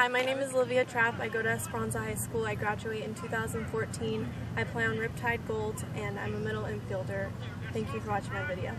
Hi, my name is Olivia Trapp. I go to Esperanza High School. I graduate in 2014. I play on Riptide Gold and I'm a middle infielder. Thank you for watching my video.